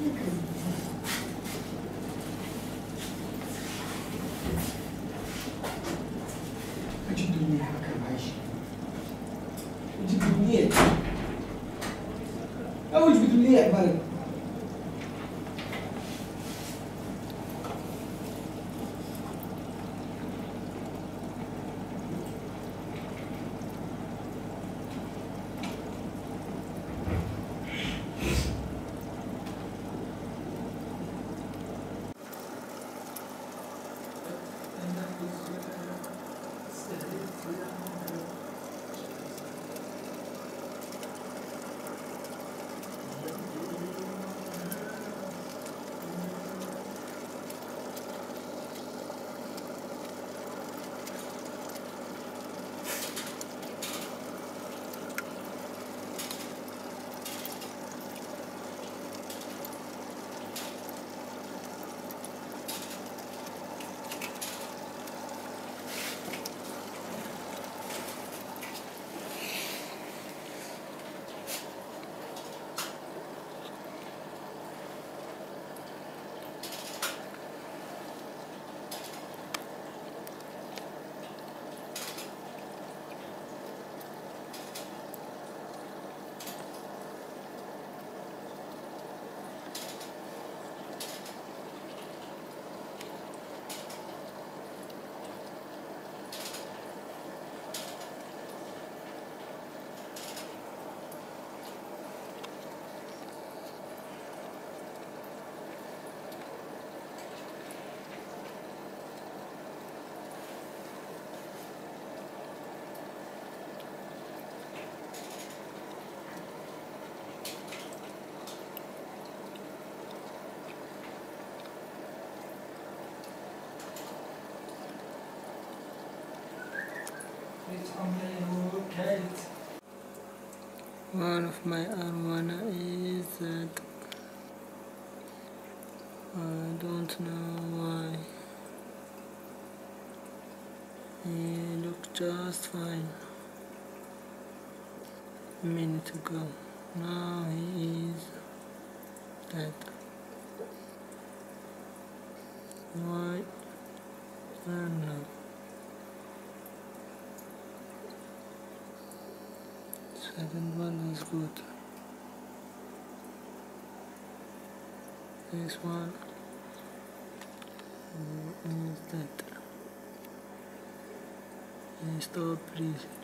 Eu de dormir nunca mais. Eu de dormir. Aonde de dormir, mano. One of my arowana is that I don't know why he looked just fine a minute ago. Now he is dead. Why? I don't know. Second one is good. This one is that. And stop breathing.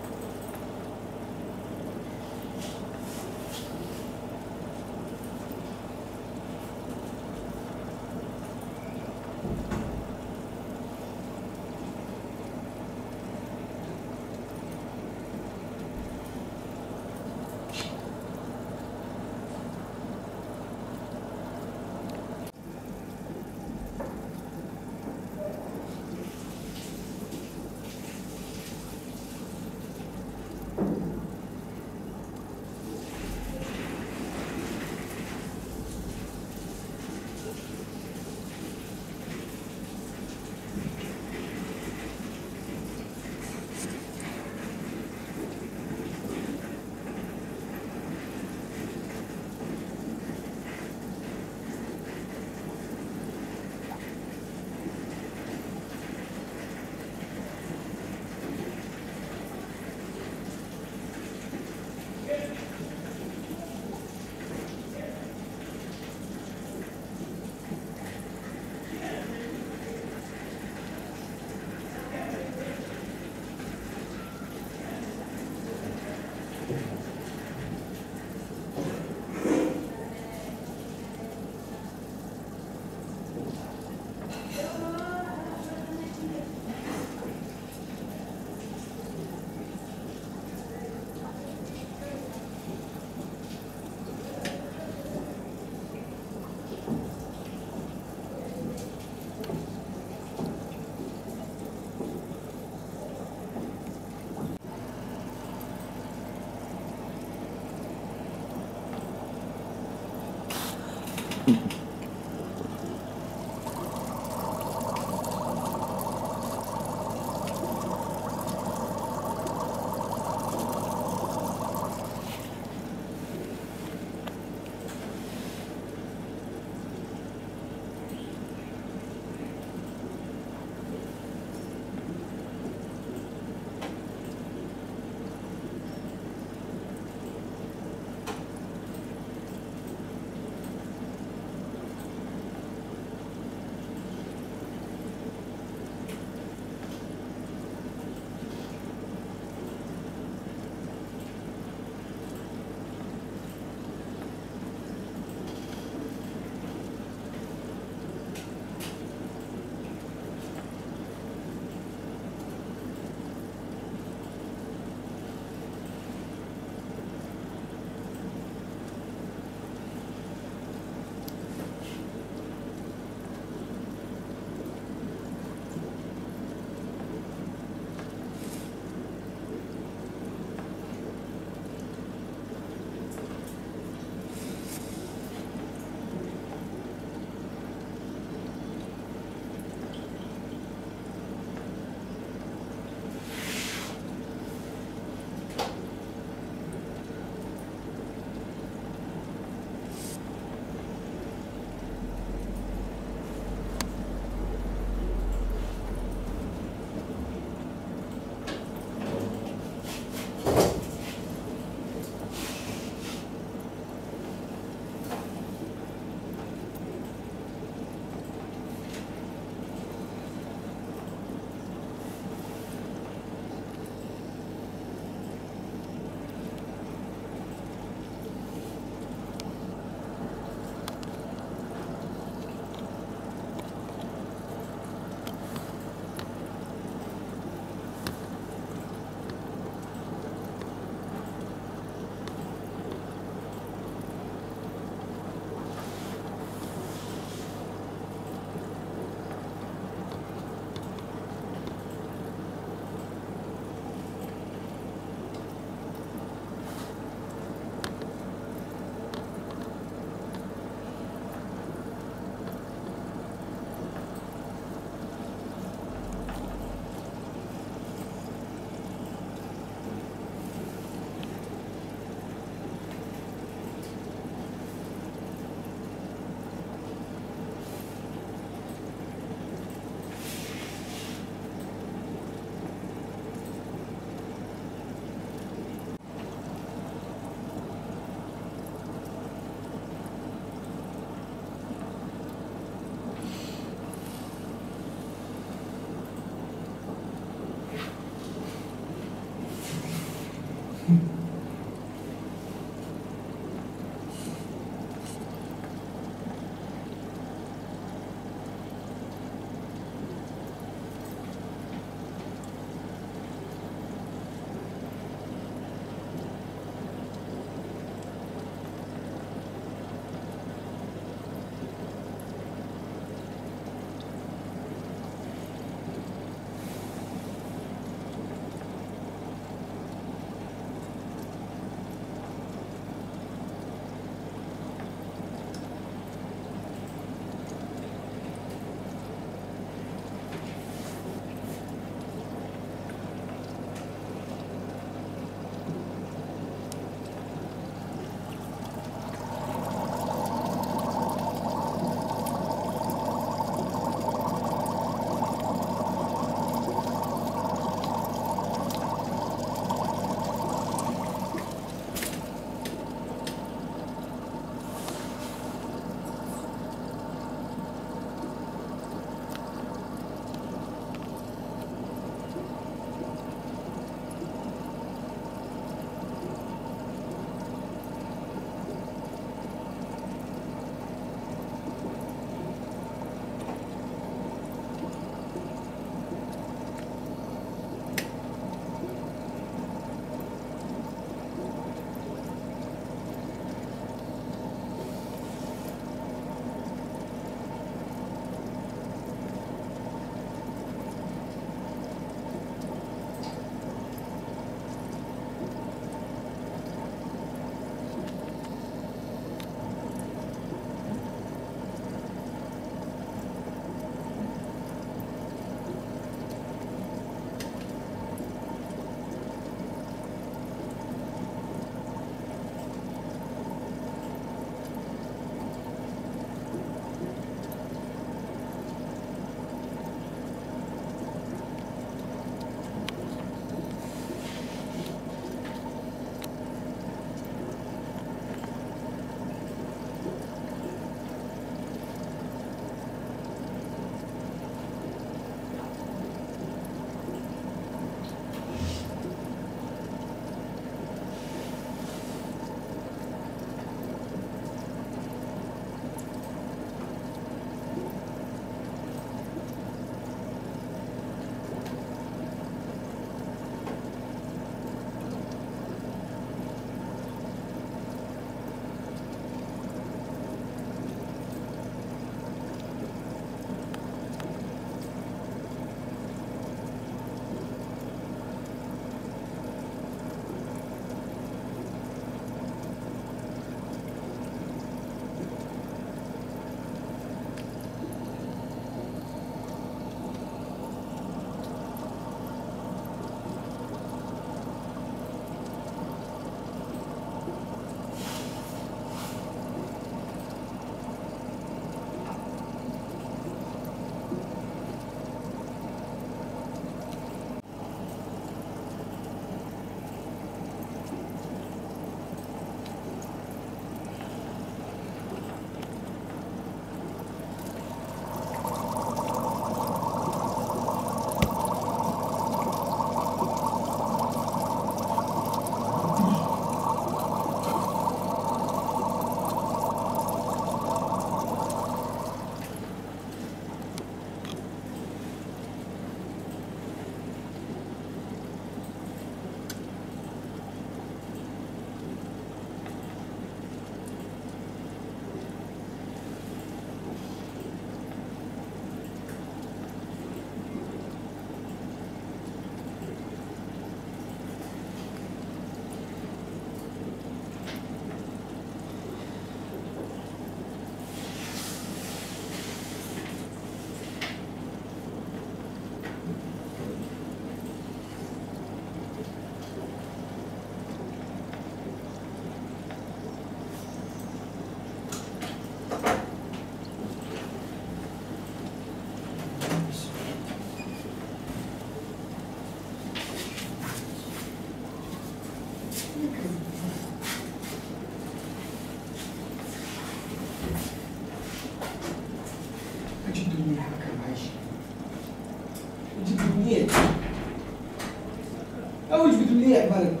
Wie,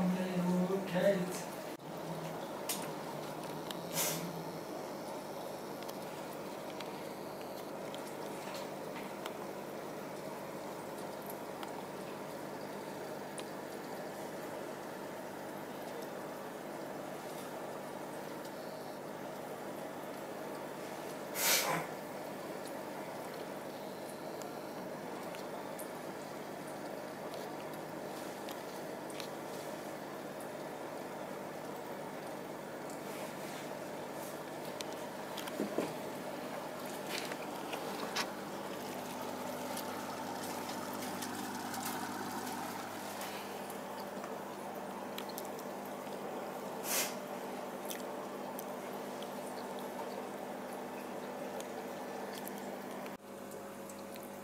Okay.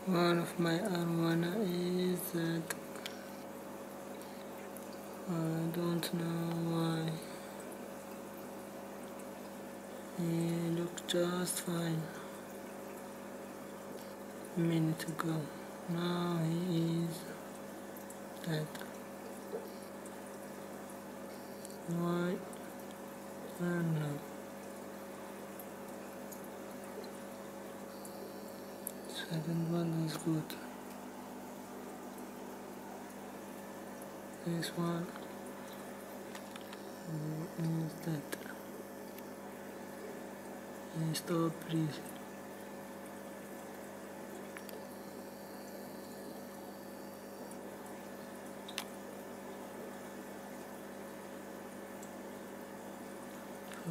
One of my arowana is that I don't know why he looked just fine a minute ago. Now he is dead. Why? I don't know. Second one is good. This one is that. Stop breathing.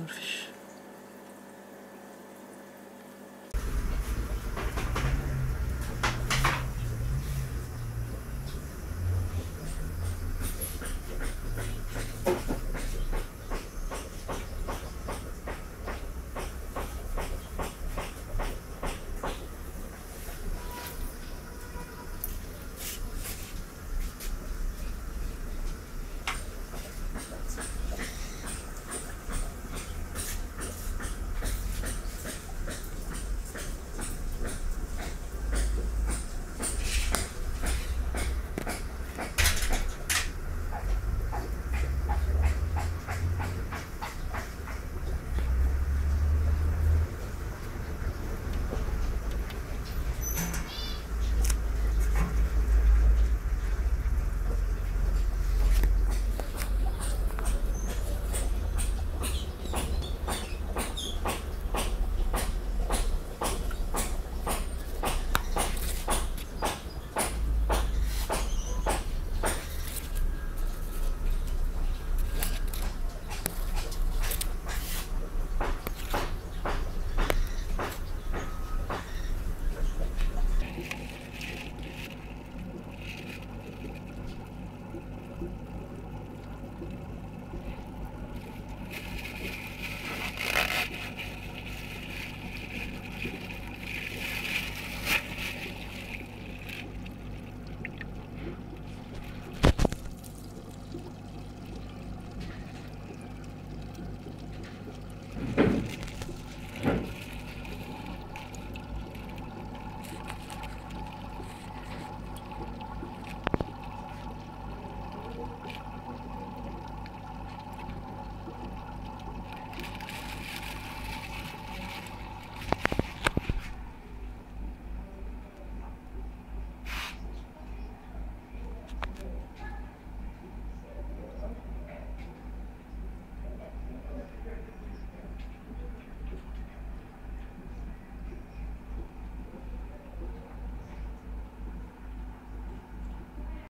Fish.